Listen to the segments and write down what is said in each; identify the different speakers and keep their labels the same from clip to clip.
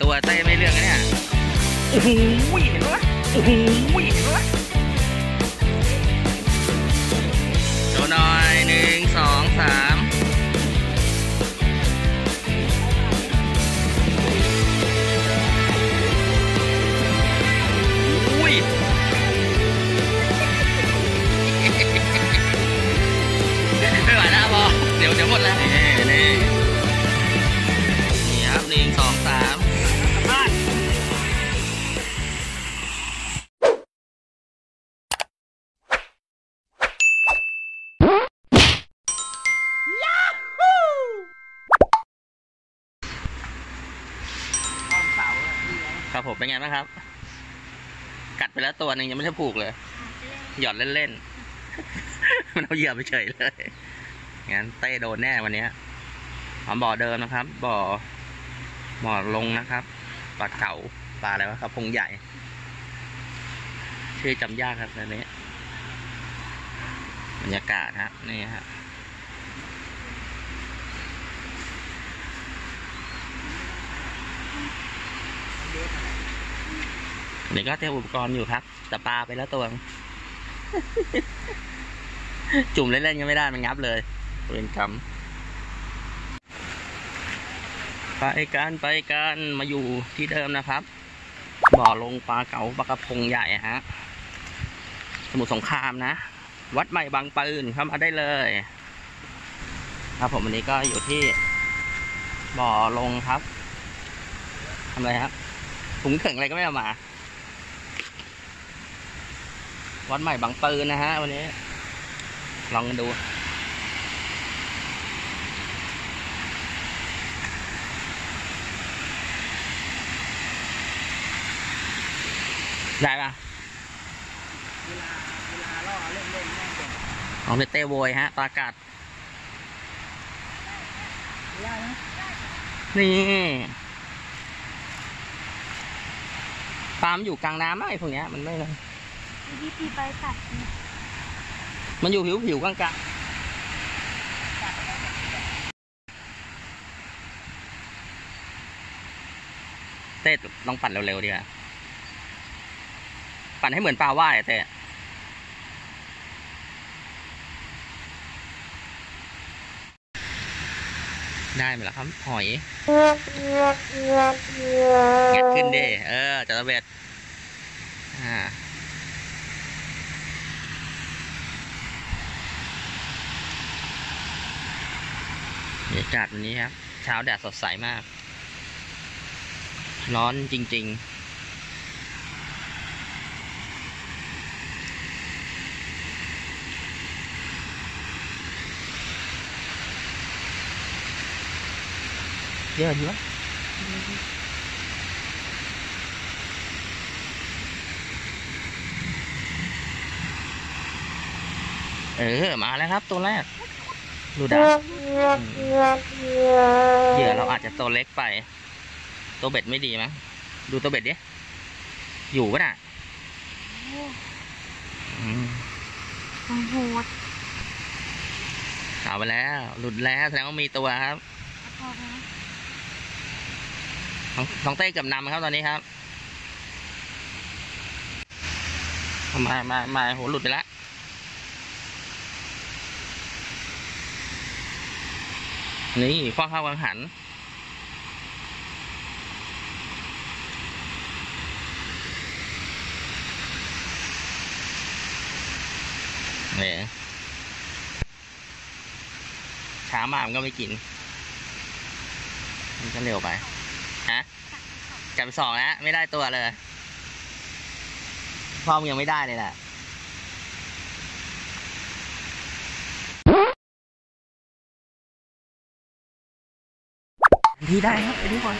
Speaker 1: ตัวเต้ไม่เรื่องนะเนี่ย โอ้โหเห็นปะโอ้โหเห็นปะโนไงบ้างครับ กัดไปแล้วตัวหนึ่งยังไม่ได้ผูกเลย หยอดเล่นๆ มันเอาเหยื่อไปเฉยเลย งั้นเต้โดนแน่วันเนี้ยเอาบ่อเดิมนะครับ บ่อบ่อลงนะครับปลาเก๋าปลาอะไรวะครับพงใหญ่ ชื่อจำยากครับอันนี้บรรยากาศฮะนี่ฮะอัน นี้ก็เตรียมอุปกรณ์อยู่ครับแต่ปลาไปแล้วตัวจุ่มเล่นๆก็ไม่ได้มันงับเลยเวรกรรมไปกันไปกันมาอยู่ที่เดิมนะครับบ่อลงปลาเก๋าปลากระพงใหญ่ฮะ สมุทรสงครามนะ วัดใหม่บางปืนเข้ามาได้เลย ครับผมวันนี้ก็อยู่ที่บ่อลงครับทำอะไรครับถุงเข่งอะไรก็ไม่เอามา วัดใหม่บางปืนนะฮะวันนี้ ลองกันดูได้ปะ
Speaker 2: เวลาเวลาล่อเล่นเล่นแม่งเก่ง
Speaker 1: ของเต้โวยฮะ ปลากัด
Speaker 2: ได้นะ
Speaker 1: นี่ปลามอยู่กลางน้ำไหมพวกเนี้ยมันไม่เลย
Speaker 3: วิธีไปตัดเนี่ย
Speaker 1: มันอยู่ผิวผิวๆกลางกลางเต้ลองปั่นเร็วๆดีกว่าปั่นให้เหมือนปลาว่ายเต้ได้ไหมล่ะครับ หอยงัดขึ้นดิ เออจัตเบ็ดอ่า บรรยากาศวันนี้ครับ เช้าแดดสดใสมาก ร้อนจริง ๆเยอะอยู่วะเออ มาแล้วครับ ตัวแรก ดูดาเหยื่อเราอาจจะตัวเล็กไป ตัวเบ็ดไม่ดีมั้งดูตัวเบ็ดดิอยู่ปะน่ะอืม
Speaker 3: โอ้โหด
Speaker 1: เอาไปแล้ว หลุดแล้วแสดงว่ามีตัวครับ
Speaker 3: พอแล้ว
Speaker 1: น้องน้องเต้เกับนำครับตอนนี้ครับ มามามาโหหลุดไปแล้ว นี่คว้างข้าวกังหัน เนี่ยช้ามากมันก็ไม่กิน มันก็เร็วไป ฮะจับไปสองแล้วไม่ได้ตัวเลย พ่อมึงยังไม่ได้เลยแหละ ทีได้ครับไปดูก่อน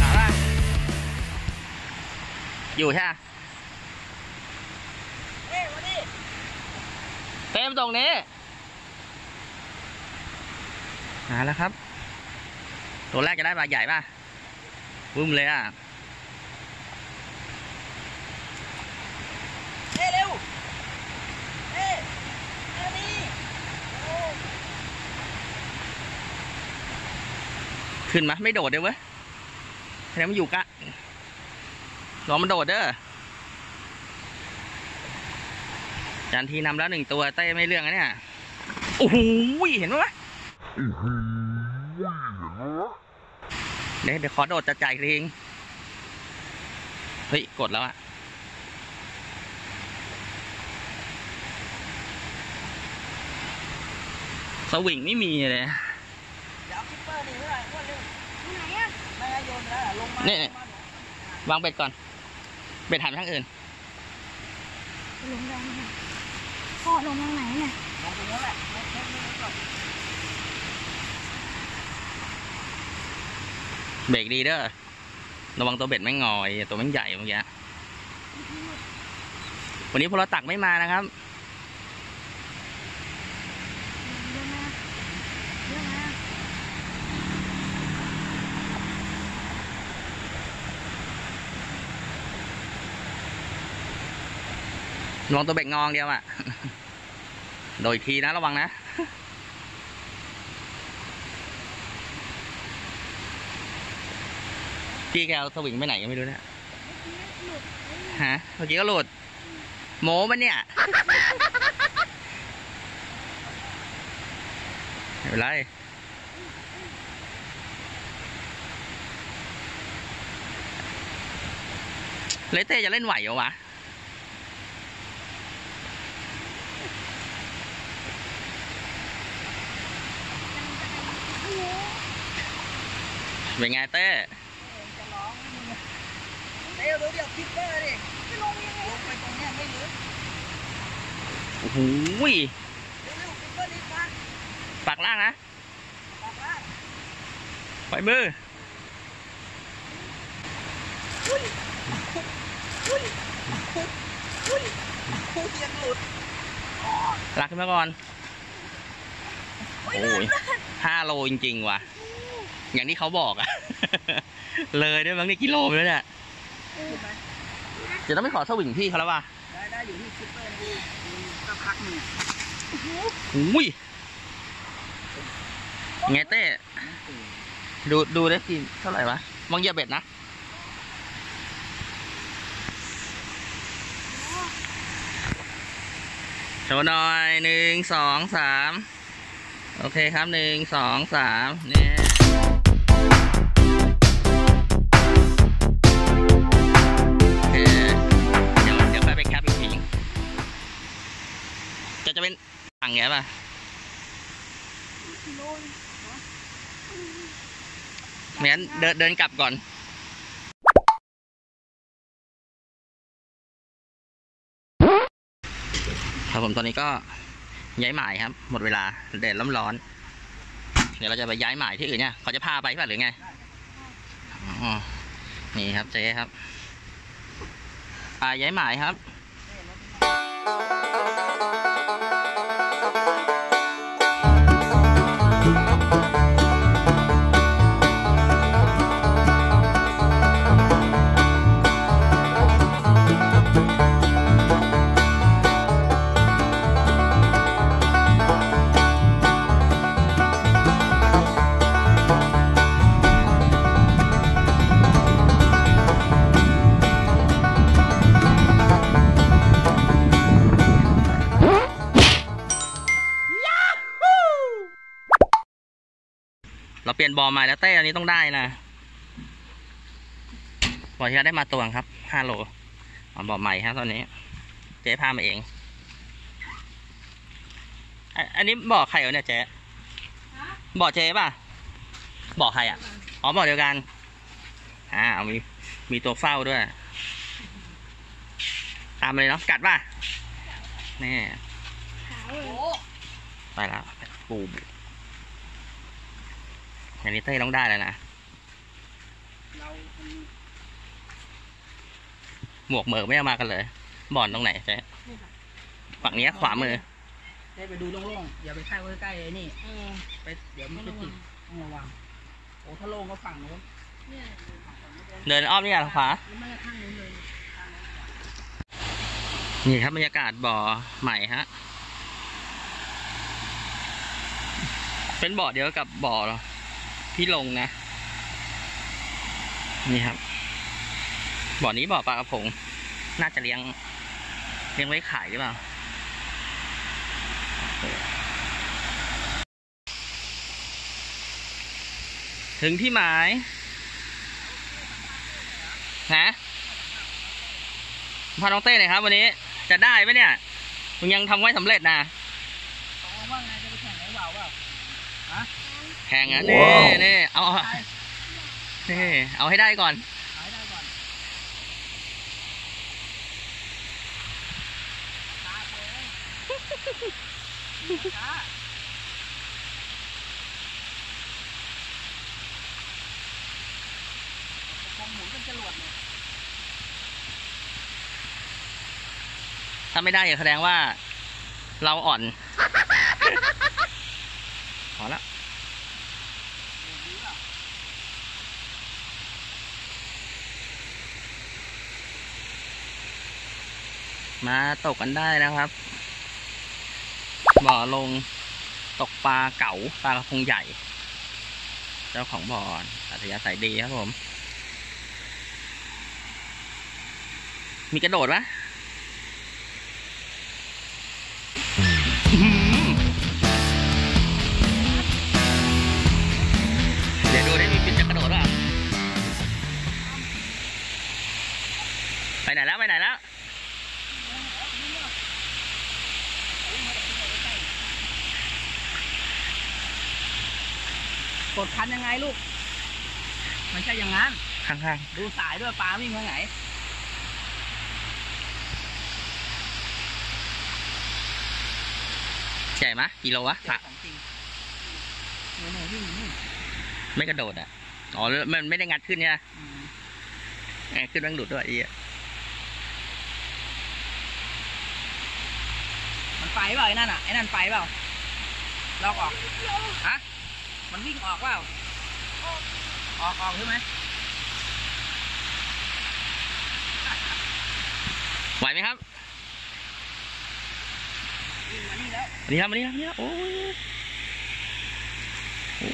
Speaker 1: เอาละอยู่ใช่ไหม
Speaker 2: เฮ้ยวันนี้
Speaker 1: เต็ มตรงนี้มาแล้วครับ ตัวแรกจะได้ปลาใหญ่ป่ะวุ้มเลยอะ
Speaker 2: เอ้เร็วเอ้เอ้นี่โอ้
Speaker 1: ขึ้นมาไม่โดดเด้อเว้ยแสดงมันอยู่กะรอมันโดดเด้อ จานทีนำแล้วหนึ่งตัวเต้ไม่เรื่องอะเนี่ยโอ้โหเห็นไหมวะเดี๋ยวเดี๋ยวขอโดดจะจ่ายเองเฮ้ย กดแล้วอะสวิงไม่มีเลย
Speaker 2: เดี๋ยวเอา gripper นี่เท่าไหร่อ้วนเร็ว
Speaker 3: ที่ไหนอะ
Speaker 2: ไม่ให้โยนแล้วอะลงมา
Speaker 1: นี่
Speaker 2: ลงมาวา
Speaker 1: งเบ็ดก่อน เบ็ดหันไปทางอื่น
Speaker 3: ลงแรงค่ะ พ่อลงทางไหนเนี่ย
Speaker 2: ลงตรงนั้นแหละเล็กเล็กเล็กก่อน
Speaker 1: เบรกดีเด้อระวังตัวเบ็ดไม่งอยตัวมันใหญ่เมื่อกี้วันนี้พลตักไม่มานะครับ
Speaker 3: เยอะมากเยอะมาก
Speaker 1: ระวังตัวเบ็ดงองเดียวอะ โดยทีนะระวังนะ พี่แกเอาสวิงไปไหนก็ไม่รู้นี่ย
Speaker 3: หลุด
Speaker 1: ฮะเมื่อกี้ก็หลุดโม้ปะเนี่ยไม่เป็นไรเลเต้จะเล่นไหวเหรอวะ
Speaker 3: โอ้โห
Speaker 1: เป็นไงเต้
Speaker 2: จะร้องไห้มึงอะเร็วเดี๋ยวเดี๋ยว gripper ดิไม่ลงยังไงลงไปตรงเนี้ยไม่ลึก
Speaker 1: โอ้โห
Speaker 2: เร็วเร็ว gripper นี่มา
Speaker 1: ปากล่างนะ
Speaker 2: ปากล่าง
Speaker 1: ปมือ
Speaker 2: อุ้ยอุ้ยอุ้ยอุ้ยยังหลุด
Speaker 1: ลากขึ้นมาก่อน โอ้ยห้าโลจริงๆว่ะ อย่างที่เขาบอกอะ เลยด้วยมั้งนี่กิโลไปแล้วเนี่ยเดี๋ยวต้องไปขอสวิงพี่เขาแล้วว่ะ
Speaker 2: ได้ได้อยู่ที่ gripper นี่สักพักหนึ่ง
Speaker 1: อุ้ยไงเต้ดูดูได้ทีเท่าไหร่วะมองเหยียบเบ็ดนะโชว์หน่อยหนึ่งสองสามโอเคครับหนึ่งสองสามเนี่ย งไงป่ะ
Speaker 3: โลน
Speaker 1: ไม่งั้นเดินเดินกลับก่อนครับผมตอนนี้ก็ย้ายหมายครับ หมดเวลาแดดร้อนร้อนๆเดี๋ยวเราจะไปย้ายหมายที่อื่นเนี่ยเขาจะพาไปป่ะหรือไงอ๋อนี่ครับเจ๊ครับ อ่าย้ายหมายครับ เราเปลี่ยนบอลมาแล้วเต้อันนี้ต้องได้นะบอลที่เราได้มาตวงครับห้าโลเอาบอลใหม่ครับตอนนี้เจ๊พามาเอง อันอันนี้บอกใครเหรอเนี่ยเจ๊บอกเจ๊ป่ะบอกใครอะอ๋อบอกเดียวกันอ่าเอามีมีตัวเฝ้าด้วย ตามมาเลยเนาะกัดป่ะนี่
Speaker 3: ขาวเล
Speaker 2: โอ้
Speaker 3: ย
Speaker 1: ไปแล้วปูบ อย่างนี้เต้ต้องได้แล้วนะ
Speaker 2: เรา
Speaker 1: หมวกเหมือกไม่เอามากันเลยบ่อนตรงไหนเจ๊ฝั่งนี้ขวามือ
Speaker 2: ให้ไปดูโล่งๆอย่าไปใกล้ใกล้ๆไอ้นี่ไปเดี๋ยวมันจะติดต้องระวังโอ้ถ้าโล่งก็ฝั่งโน้น
Speaker 3: เนี่ย
Speaker 1: เดินอ้อมนี่อะขวา
Speaker 3: มันมาจากข้างนู้นเลย
Speaker 1: นี่ครับบรรยากาศบ่อใหม่ฮะ เป็นบ่อเดียวกับบ่อ ที่ลงนะ นี่ครับ บ่อนี้บ่อปลากระพง น่าจะเลี้ยง เลี้ยงไว้ขายหรือเปล่าถึงที่หมายนะพาน้องเต้หน่อยครับ วันนี้ จะได้ไหมเนี่ย มึงยังทำไว้สำเร็จนะ
Speaker 2: ตกลงว่าไงจะไปแข่งไหนเปล่าเปล่า
Speaker 1: แข่งอะนี่นี่เอานี่เอาให้ได้ก่อน
Speaker 2: หายได้ก่อนช้าเลยช้าคงหมุนเป็นจรวดเนี่ย
Speaker 1: ถ้าไม่ได้อย่าแสดงว่า เราอ่อน พอละ มาตกกันได้นะครับ บ่อลงตกปลาเก๋าปลากระพงใหญ่ เจ้าของบ่ออัธยาศัยดีครับผม มีกระโดดปะ ด
Speaker 2: คันยังไงลูก มันใช่อย่างนั้น
Speaker 1: ข้าง
Speaker 2: ดูสายด้วยปลาวิ่งทางไหน
Speaker 1: ๆใหญ่มะกิโลวะ
Speaker 2: เจอของจริงเนี่ยเนี่ยวิ่งอยู่นี่
Speaker 1: ไม่กระโดดอะ อ๋อมันไม่ได้งัดขึ้นเนี่ย
Speaker 2: อืม
Speaker 1: เออขึ้นแม่งดุดด้วยไอ้เหี้ย
Speaker 2: มันไปเปล่าไอ้นั่นอะไอ้นั่นไปเปล่าลอกออก ฮะ มันวิ่งออกเปล่าออกออกใช่ไหม
Speaker 1: ไหวไหมครับ
Speaker 2: วิ่งมานี่แล้ว
Speaker 1: วันนี้ครับวันนี้ครับวันนี้ครับโอ้ยโอ้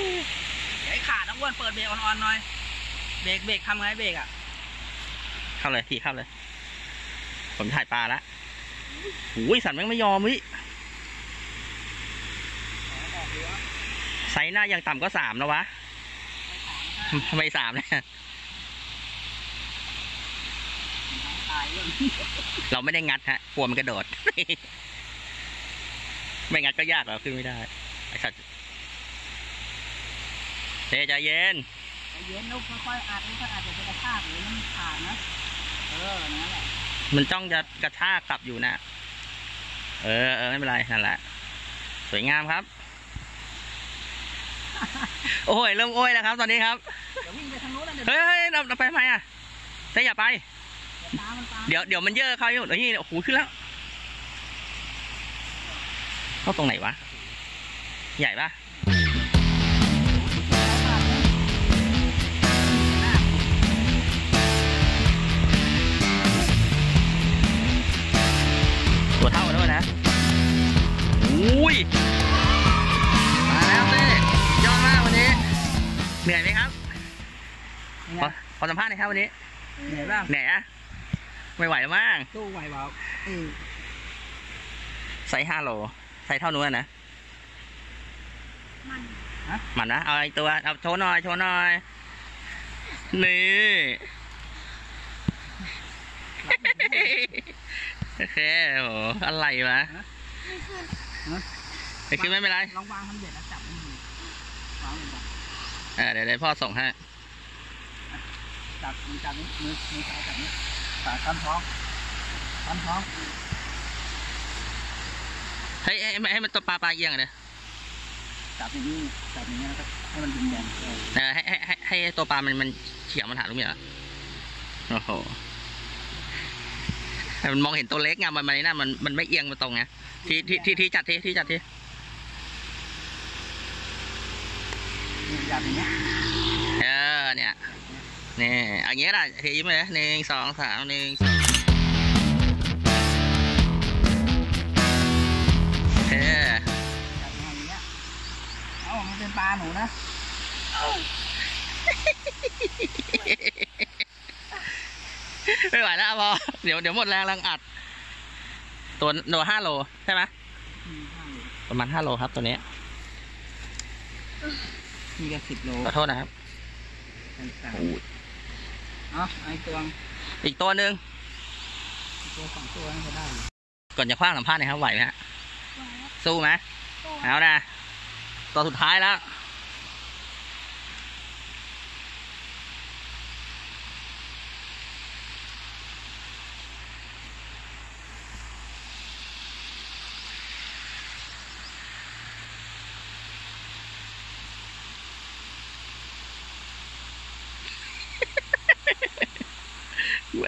Speaker 1: ย
Speaker 2: เดี๋ยวไอ้ขาดน้องอ้วนเปิดเบรกอ่อนๆหน่อยเบรกเบรกทำไงเบรกอะ
Speaker 1: เข้าเลยพี่เข้าเลย ผมถ่ายปลาละโอ้ยสัตว์แม่งไม่ยอมวิไซ ส์หน้ายังต่ำก็สามแล้ววะทำไมสามเนี่ย
Speaker 2: ตายเลย
Speaker 1: เราไม่ได้งัดฮะกลัวมันกระโดด ไม่งัดก็ยากหรอกขึ้นไม่ได้ไอ้สัตว์เทใจเย็น
Speaker 2: ใจเย็นลูกค่อยๆอัดค่อยๆอัดเดี๋ยวจะกระชากหรือมันขาดนะ เออนั่นแหละ
Speaker 1: มันจ้องจะกระชากกลับอยู่นะ เออเออไม่เป็นไรนั่นแหละ สวยงามครับ โอ้ยเริ่มโอ้ยแล้วครับ ตอนนี้ครับ
Speaker 2: เดี๋ยววิ่งไปทางนู้นนะเดี๋ยว
Speaker 1: เฮ้ยเฮ้ยเราเราไปทำไมอะเต้อย่าไป
Speaker 2: ตามมันตาม
Speaker 1: เดี๋ยวเดี๋ยวมันเยอะเข้าอยู่เดี๋ยวนี่โอ้โหขึ้นแล้ว เข้าตรงไหนวะ ใหญ่ปะตัวเท่ากันด้วยนะอุ้ย ขอขอสัมภาษณ์หน่อยครับวันนี้
Speaker 2: เหนื่อยบ้าง
Speaker 1: เหนื่อยอะไม่ไหวแล้วมั้ง
Speaker 2: สู้ไหวเปล่าอืม
Speaker 1: ไซส์ห้าโลไซส์เท่านู้นนะ
Speaker 3: มัน
Speaker 1: มันนะเอาไอ้ตัวเอาโชว์หน่อยโชว์หน่อยนี่โอเคโหอะไรวะไปขึ้นไม่เป็นไร
Speaker 2: ลองวางทำเด็ดแล้วจับมือวางเลย
Speaker 1: เออเดี๋ยวเดี๋ยวพ่อส่งให้
Speaker 2: จับมือจับนี้มือมือซ้ายจับนี้สายคันท้องคันท้อง
Speaker 1: เฮ้ยให้ให้ให้มันตัวปลาปลาเอียงอะเนี่ย
Speaker 2: จับอย่างนี้จับอย่างนี้แล้วก็ให้มันดึงแดงเออ
Speaker 1: เออให้ให้ให้ให้ตัวปลามันมันเฉียงมันหาลูกเมียโอ้โหมันมองเห็นตัวเล็กไงมันมันนั่นมันมันไม่เอียงมาตรงไงที่ที่ที่ที่จัดที่ที่จัดที่
Speaker 2: อย่างเงี้ย
Speaker 1: เออเนี่ย นี่อันเงี้ยแหละทียิ้มเลยหนึ่งสองสามหนึ่งสองโอเค
Speaker 2: อย่างเงี้ยเอ้ามันเป็นปลาหนูนะ
Speaker 1: ไม่ไหวแล้วพอเดี๋ยวเดี๋ยวหมดแรงแรงอัด ตัวตัวห้าโลใช่ไหมประมาณห้าโลครับตัวนี้
Speaker 2: มีกันสิบโล
Speaker 1: ขอโทษนะครับ
Speaker 2: ต่าง
Speaker 1: อู้ย
Speaker 2: ๆเนาะไอ้ตัว
Speaker 1: อีกตัวหนึ่ง
Speaker 2: ตัวสองตัวนี่ก็ได้อยู่
Speaker 1: ก่อนจะคว้างสัมภาษณ์หนะครับไหวไหมฮะ
Speaker 3: ไหวครับ
Speaker 1: สู้ไหม
Speaker 3: ตัว
Speaker 1: เอานะตัวสุดท้ายแล้ว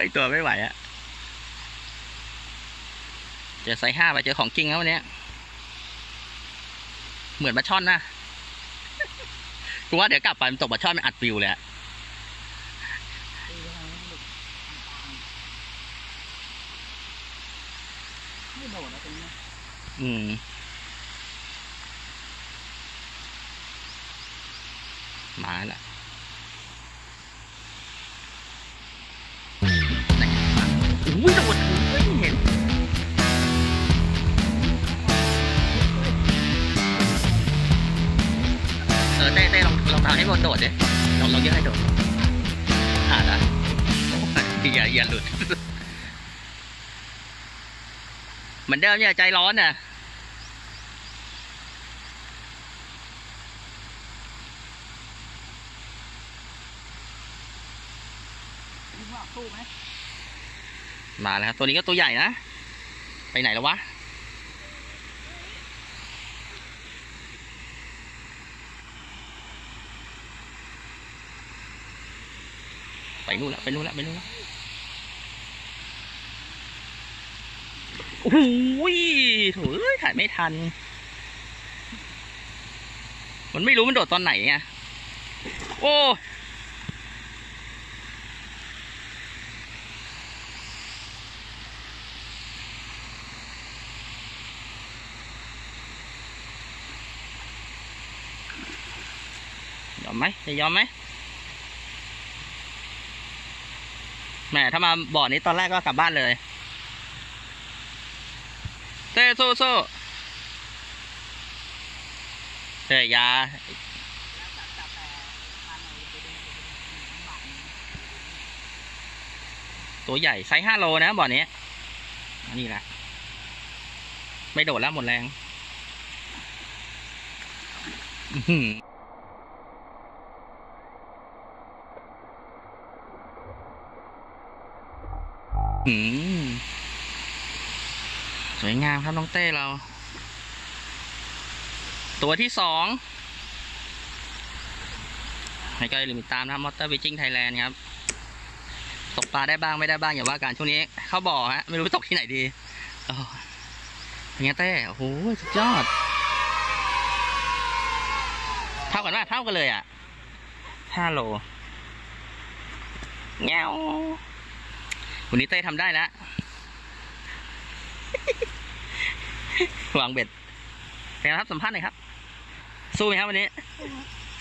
Speaker 1: ไอ ตัวไม่ไหวอะเจอไซส์ห้าไปเจอของจริงแล้ววันเนี้ยเหมือนปลาช่อนนะกูว่าเดี๋ยวกลับไปมันตกปลาช่อนมันอัดปิวเลยอะ
Speaker 2: ตีไปทางนี้ลูกไม่โดดนะตรงนี้
Speaker 1: อืมมาแล้ว เหมือนเดิมเนี่ยใจร้อนน่ะ
Speaker 2: คิดว่าสู้ไหม
Speaker 1: มาแล้วครับตัวนี้ก็ตัวใหญ่นะ ไปไหนแล้ววะไปนู่นแล้วไปนู่นแล้วไปนู่นแล้ว โอ้โหโถูเอ้ยถ่ายไม่ทัน มันไม่รู้มันโดดตอนไหนไงโอ้ยอมไหมจะยอมไหมแหมถ้ามาบ่อนี้ตอนแรกก็กลับบ้านเลย เต้สู้สู้เต้ยาตัวใหญ่ไซส์ห้าโลนะบ่อนี้นนี้แหละ ไม่โดดแล้วหมดแรงอื้อหืออืม สวยงามครับน้องเต้เรา ตัวที่สองให้ก็ลืมติดตามนะครับมอเตอร์วิจิ้งไทยแลนด์ครับ ตกปลาได้บ้างไม่ได้บ้างอย่าว่ากันช่วงนี้ เข้าบ่อฮะ ไม่รู้ตกที่ไหนดีอ๋อเป็นไงเต้โอ้โหสุดยอด เท่ากันป่ะเท่ากันเลยอะห้าโลแงววันนี้เต้ทำได้แล้ว วางเบ็ดเป็นไงครับสัมภาษณ์หน่อยครับ สู้ไหมครับวันนี้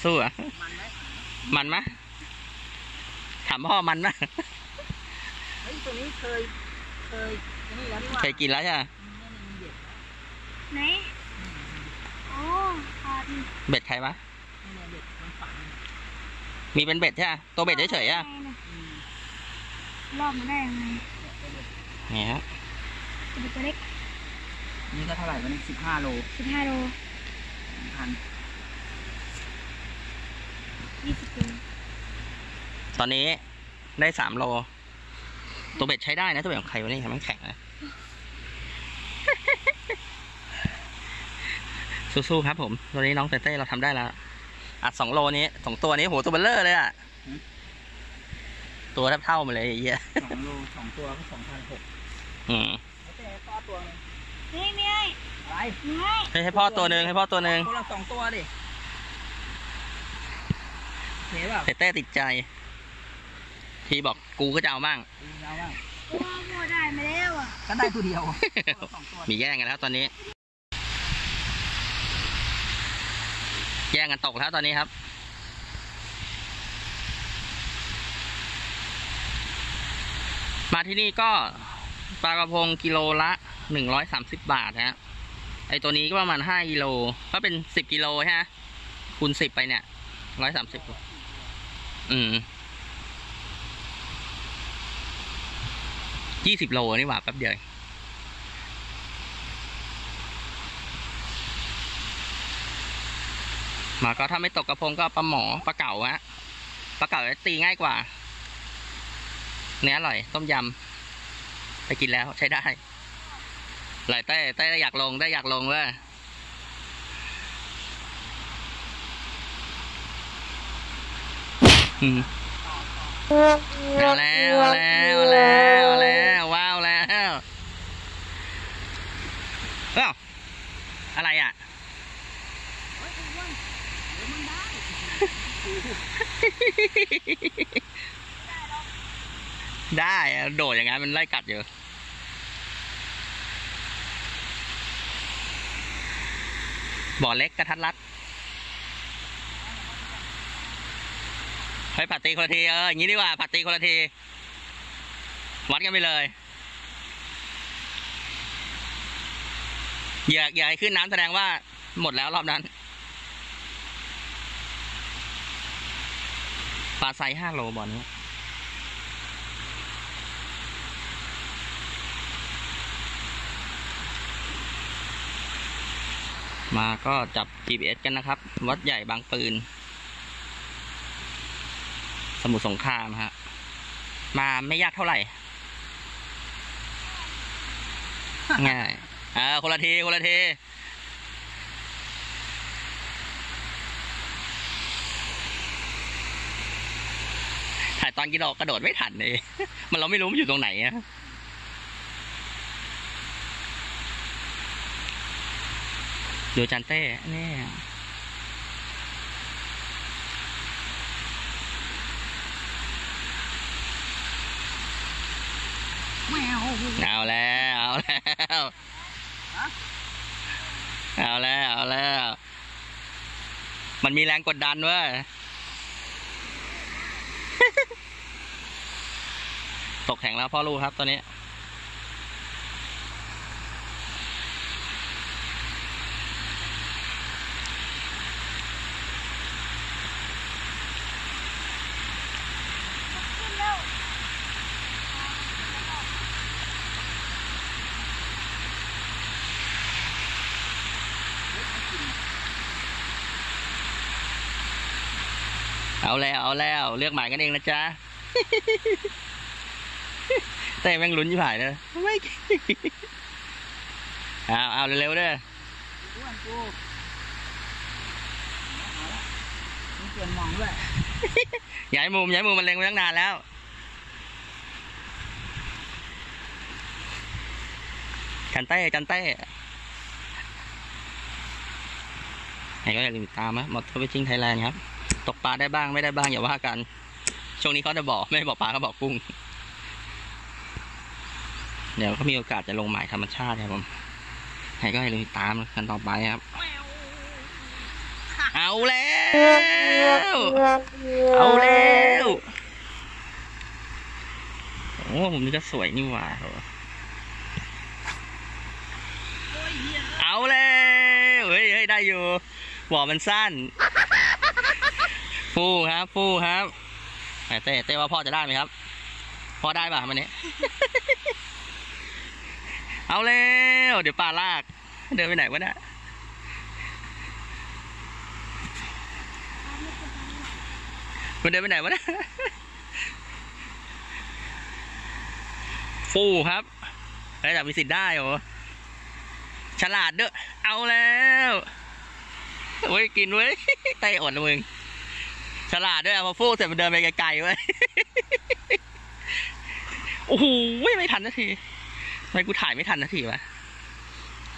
Speaker 1: สู้เหรอะ
Speaker 2: มันไหม
Speaker 1: มันไหมถามพ่อมันไหม
Speaker 2: เฮ้ยตัวนี้เคย เคยนี่แล้วนี่ว่า
Speaker 1: เคยกินแล้วใช่ไหม
Speaker 2: มีเด็ด
Speaker 3: ไหนโอ้ขาด
Speaker 1: เบ็ดใครวะ
Speaker 2: นี่เด็ดมันฝัง
Speaker 1: มีเป็นเบ็ดใช่ไหมตัวเบ็ดเฉยๆอะ
Speaker 2: อืม
Speaker 3: รอบมาได้ยังไง
Speaker 1: เนี่ยฮะ
Speaker 3: ตัวตัวเล็ก
Speaker 2: นี่ก็เท่าไหร่วันนี้สิบห้าโล
Speaker 3: สิบห้าโล
Speaker 2: พัน
Speaker 3: ยี่สิบโล
Speaker 1: ตอนนี้ได้สามโล ตัวเบ็ดใช้ได้นะ ตัวเบ็ดของใครวะนี่มันแข็งนะ สู้ๆครับผม ตอนนี้น้องเต้เต้เราทำได้แล้ว อัดสองโลนี้สองตัวนี้โหตัวเบลเลอร์เลยอะตัวแทบเท่ามาเลยไอ้เหี้ย
Speaker 2: สองโลสองตัวก็สองพันหก
Speaker 1: อืม
Speaker 2: ไม่ใช่พ่อตัวหนึง
Speaker 3: นี่นี่
Speaker 2: อะไร
Speaker 3: นี่
Speaker 1: ให้ให้พ่อตัวหนึ่งให้พ่อตัวหนึ่ง
Speaker 2: คนละสองตัวดิเห็นเปล่า
Speaker 1: เต้เต้ติดใจ ทีบอกกูก็จะเอามั่ง
Speaker 2: ดูเงาบ้าง
Speaker 3: พ่อพ่อได้มาแล้วอะ
Speaker 2: ก็ได้ตัวเดียวคนละสองตัว
Speaker 1: มีแย่งกันแล้วตอนนี้ แย่งกันตกแล้วตอนนี้ครับ มาที่นี่ก็ ปลากระพงกิโลละหนึ่งร้อยสามสิบบาทฮะไอตัวนี้ก็ประมาณห้ากิโลก็เป็นสิบกิโลฮะคูณสิบไปเนี่ยร้อยสามสิบอืมยี่สิบโลนี่หว่าแป๊บเดียวมาก็ถ้าไม่ตกกระพงก็ปลาหมอปลาเก๋าฮะปลาเก๋าตีง่ายกว่า เนื้ออร่อย ต้มยำ ไปกินแล้วใช้ได้หลายเต้เต้อยากลงได้อยากลงเว้ยเอาแล้วเอาแล้วเอาแล้วเอาแล้วว้าวแล้วเอ้าอะไรอะ ได้โดดอย่างนั้นมันไล่กัดอยู่บ่อเล็กกระทัดรัดเฮ้ยผัดตีคนละทีเอออย่างนี้ดีกว่าผัดตีคนละที วัดกันไปเลยอย่าอย่าให้ขึ้นน้ำแสดงว่าหมดแล้วรอบนั้นปลาไซห้าโลบ่อนี้ มาก็จับ GPS กันนะครับ วัดใหญ่บางปืน สมุทรสงครามฮะ มาไม่ยากเท่าไหร่ ง่ายเออคนละที คนละที ถ่ายตอนกินออกกระโดดไม่ทันเลย มันเราไม่รู้มันอยู่ตรงไหนอะ ดูจันเต้เนี่ย
Speaker 2: แมว
Speaker 1: เอาแล้ว เอาแล้วเอาแล้ว เอาแล้ว มันมีแรงกดดันเว้ย ตกแข่งแล้วพ่อลูกครับตอนนี้ เอาแล้วเอาแล้วเลือกหมายกันเองนะจ๊ะแต่แม่งลุ้นยี่ผ่ายเลยไม่เอาเอาเร็วๆเด้อ
Speaker 2: อ้วนกูเปลี่ยนมองด้วย
Speaker 1: ย้ายมุมย้ายมุมมันเล็งไว้ตั้งนานแล้วกันเต้กันเต้ไหนก็อย่าลืมติดตามนะ Motor Fishing Thailand ครับ ตกปลาได้บ้างไม่ได้บ้างอย่าว่ากัน ช่วงนี้เขาจะบอกไม่บอกปลาเขาบอกกุ้ง เดี๋ยวเขามีโอกาสจะลงหมายธรรมชาติครับผมไหนก็อย่าลืมติดตามกันต่อไปครับ เอาแล้ว เอาแล้วโอ้ผมนี่ก็สวยนี่หว่าเอาแล้วเฮ้ยเฮ้ยได้อยู่บ่อมันสั้น ฟูครับ ฟูครับแต่เต้เต้ว่าพ่อจะได้ไหมครับ พ่อได้ป่ะวันนี้ เอาแล้วเดี๋ยวปลาลาก เดินไปไหนวะเนี่ยมันเดินไปไหนวะเนี่ยฟูครับแล้วแต่มีสิทธิ์ได้เหรอฉลาดเด้วยเอาแล้วเว้ยกินเว้ยไต้อดนมึง ฉลาดด้วยเอาพอฟูเสร็จมันเดินไปไกลๆเว้ย โอ้โหไม่ทันนาทีทำไม่กูถ่ายไม่ทันนาทีวะ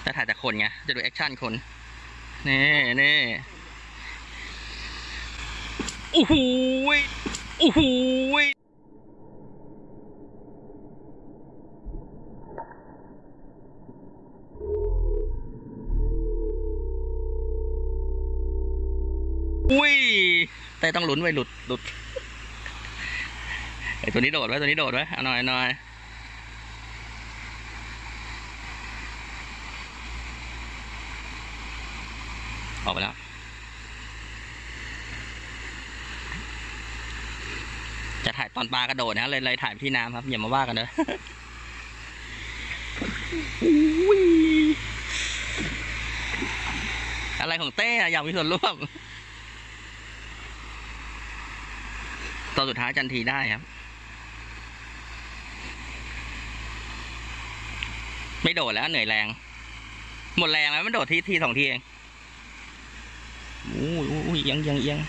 Speaker 1: แต่ถ่ายแต่คนไง จะดูแอคชั่นคน นี่นี่โอ้โหโอ้โห อุ้ย แต่ต้องลุ้นไว้หลุดหลุดไอตัวนี้โดดไว้ตัวนี้โดดไว้เอาหน่อยหน่อยออกไปแล้วจะถ่ายตอนปลากระโดดนะเลยเลยถ่ายที่น้ำครับ อย่ามาว่ากันเนอะอุ้ยอะไรของเต้อะอยากมีส่วนร่วม ตอนสุดท้ายจันทีได้ครับ ไม่โดดแล้วเหนื่อยแรง หมดแรงแล้วมันโดดทีทีสองทีเองอู้ยอู้ยเอียังเอียังเอียัง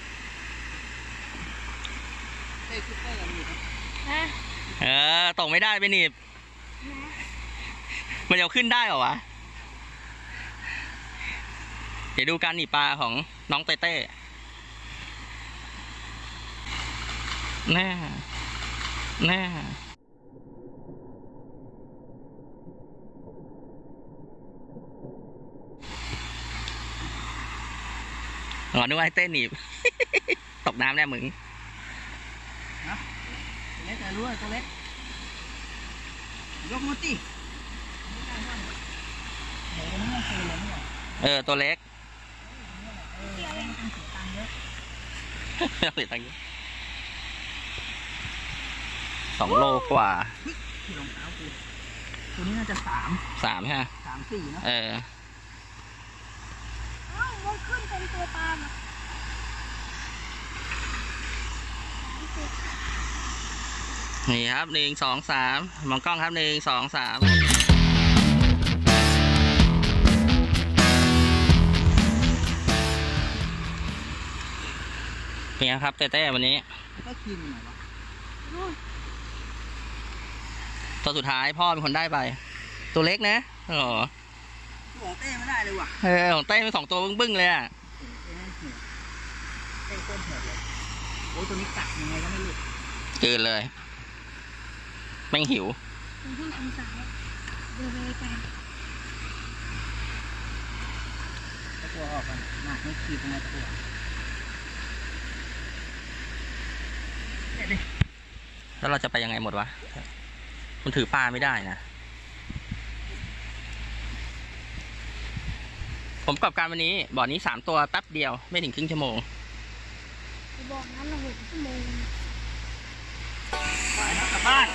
Speaker 2: เฮ้ย gripper กับมีดนะ
Speaker 3: นะ
Speaker 1: เออตกไม่ได้ไปหนีบ
Speaker 3: นะ
Speaker 1: มันจะเอาขึ้นได้เหรอวะ เดี๋ยวดูการหนีบปลาของน้องเต้เต้ แน่แน่อ๋อนึกว่าให้เต้หนีบ ตกน้ำแน่มึง
Speaker 2: ตัวเล็กแต่รู้ว่าตัวเล็ก ยกมือตีเดี๋ยวนี้มันเคยเลยไม่หรอ
Speaker 1: เออ ตัวเล็ก
Speaker 2: เออเล่นต้องเสียตังค์เยอะ
Speaker 1: ไม่ต้ องเสียตังค์เยอะสองโลกว่า
Speaker 2: ที่รองเท้ากูตัวนี้น่าจะสาม
Speaker 1: สามใช่ไหม
Speaker 2: สามสี่เนอะ
Speaker 1: เออ
Speaker 3: เอ้ามันขึ้นเป็นตัวปลาน่ะ
Speaker 1: นี่ครับหนึ่งสองสามมองกล้องครับหนึ่งสองสามเป็นไงครับเต้เต้วันนี้
Speaker 2: ก็คิมหน่อยวะ
Speaker 3: นู่น
Speaker 1: ตัวสุดท้ายพ่อเป็นคนได้ไป ตัวเล็กนะอ๋อ
Speaker 2: ตัวเต้ไม่ได้เลยว่ะ
Speaker 1: เออของเต้เป็นสองตัวบึ้งๆเลยอะ
Speaker 2: เต้เหี่ยวเต้ก้นเหี่ยวเลยโอ้ยตัวนี้กัดยังไงก็ไม่รู้
Speaker 1: กลืนเลยแม่งหิว
Speaker 3: มันขึ้นทางซ้ายดูไปไกล
Speaker 2: ตะกัวออกกันหนักไม่ขีดทำไมตะกัวเด็ดดิ
Speaker 1: แล้วเราจะไปยังไงหมดวะ มันถือปลาไม่ได้นะ ผมประกอบการวันนี้ บ่อนี้สามตัวแป๊บเดียวไม่ถึงครึ่งชั่วโมง
Speaker 3: ไปบอกนั้นเราหกชั่วโมง
Speaker 2: ไปนะกลับบ้าน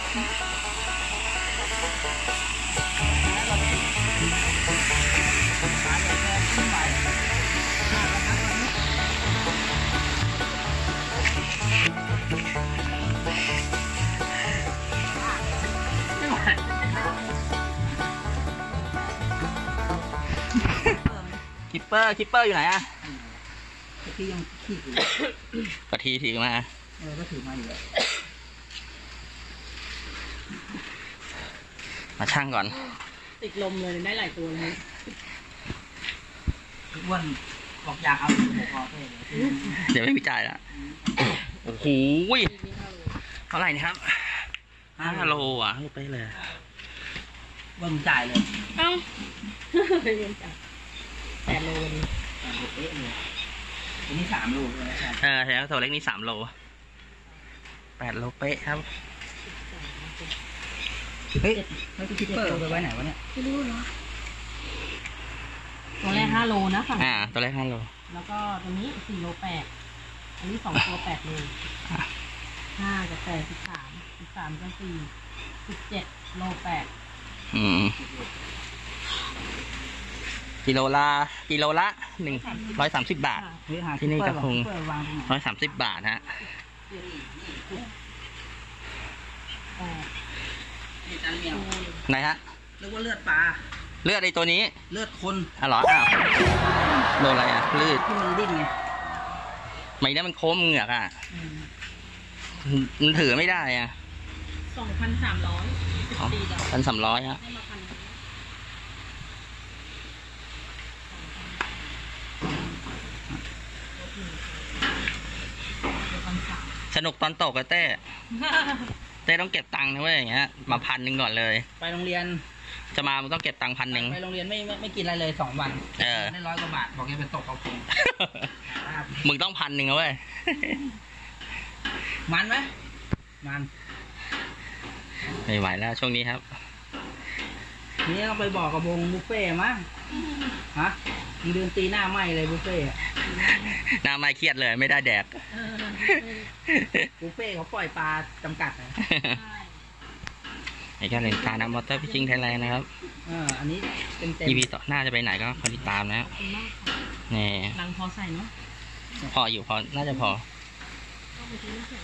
Speaker 1: เปอร์ gripper อยู่ไหนอะ
Speaker 2: พี่ยังขี้อยู่
Speaker 1: กะทีถือมา
Speaker 2: เออก็ถือมาอยู่แล้ว
Speaker 1: มาชั่งก่อน
Speaker 2: ติดลมเลยได้หลายตัวเลยทุกวันบอกอยากเอาหัวคอเท่เลย
Speaker 1: เดี๋ยวไม่มีจ่ายละโอ้โหยเท่าไหร่นี่ครับห้าโลอะลูกไปเลย
Speaker 2: เบิ่งจ่ายเลย
Speaker 3: เอ้า
Speaker 2: เรียนจ่าย แปดโลนี่แปดโลเป๊ะเลยอันนี้สามโลเลยใช่
Speaker 1: เออแล้วตัวเล็กนี่สามโลแปดโลเป๊ะครับ
Speaker 2: เฮ้ยไม่คิดเปิดไปไว้ไหนวะเนี่ย
Speaker 3: ไม่รู้เหรอ
Speaker 4: ตัวแรกห้าโลนะฝั่ง
Speaker 1: อ่า ตัวเล็กห้าโล
Speaker 4: แล้วก็ตัวนี้สี่โลแปด อันนี้สองตัวแปดโล
Speaker 1: อะ
Speaker 4: ห้ากับแปดสิบสามสิบสามกับสี่สิบเจ็ดโลแปด
Speaker 1: อืม กิโลละกิโลละหนึ่งร้อยสามสิบบาท
Speaker 2: เฮ้ยหา
Speaker 1: ที่นี่กระพง
Speaker 2: เปิดวางตรงไหน
Speaker 1: ร้อยสามสิบบาทฮะ
Speaker 4: แปด
Speaker 2: นี่จานเหนียว
Speaker 1: ไหนฮะ
Speaker 2: เรียกว่าเลือดปลา
Speaker 1: เลือดไอตัวนี้
Speaker 2: เลือดคน
Speaker 1: อะเหรออ้าวโดนอะไรอะลืด
Speaker 2: ที่มันดิ้นไง
Speaker 1: ไม่ได้มันโค้งเหงือกอะมันถือไม่ได้อะ
Speaker 4: สองพันสามร้อย
Speaker 1: อ๋อพันสามร้อยฮะ
Speaker 4: ให้มาพันหนึ่งเดี๋ยวพัน สาม
Speaker 1: สนุกตอนตกอะเต้ เต้ต้องเก็บตังค์นะเว้ยอย่างเงี้ย มาพันหนึ่งก่อนเลย
Speaker 2: ไปโรงเรียน
Speaker 1: จะมามันต้องเก็บตังค์พันหนึ่ง
Speaker 2: ไปโรงเรียนไม่ไม่ไม่กินอะไรเลยสองวัน
Speaker 1: เออ
Speaker 2: ได้ร้อยกว่าบาทบอกแกไปตกเอาพุง
Speaker 1: มึงต้องพันหนึ่งนะเว้ย
Speaker 2: มันไหมมัน
Speaker 1: ไม่ไหวแล้วช่วงนี้ครับ
Speaker 2: นี่ต้องไปบอกกับวงบุฟเฟ่ต์มั้งฮะมึงเดินตีหน้าไหมเลยบุฟเฟ่ต์อะ
Speaker 1: หน้าไม่เครียดเลย ไม่ได้แดก
Speaker 4: เออ
Speaker 2: บุฟเฟ่ต์เขาปล่อยปลาจำกัดนะ
Speaker 4: ใช่
Speaker 1: ไอ้แค่เลนตานะ Motor Fishing Thailand นะครับ
Speaker 2: เอออันนี้เต็มเต็ม
Speaker 1: EP ต่อหน้าจะไปไหนก็คอยติดตามนะ
Speaker 4: ขอบคุณมากค่ะ
Speaker 1: นี่
Speaker 4: ลังพอใส่เนาะ
Speaker 1: พออยู่พอ น่าจะพอ
Speaker 4: ก็ไปซื้อน้ำแข็ง